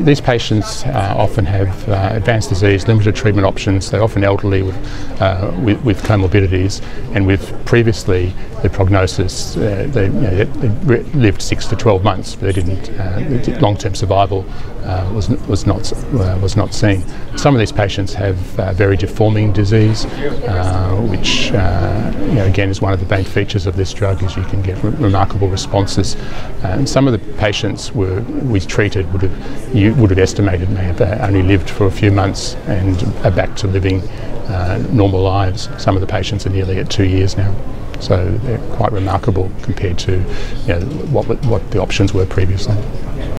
These patients uh, often have uh, advanced disease, limited treatment options. They're often elderly with, uh, with, with, comorbidities, and with previously the prognosis, uh, they, you know, they, lived six to 12 months, but they didn't. Uh, long-term survival uh, was was not was not seen. Some of these patients have very deforming disease, which you know, again is one of the main features of this drug. Is you can get re remarkable responses. and some of the patients were we treated would have would have estimated may have only lived for a few months and are back to living uh, normal lives. Some of the patients are nearly at two years now. So they're quite remarkable compared to you know, what, what the options were previously.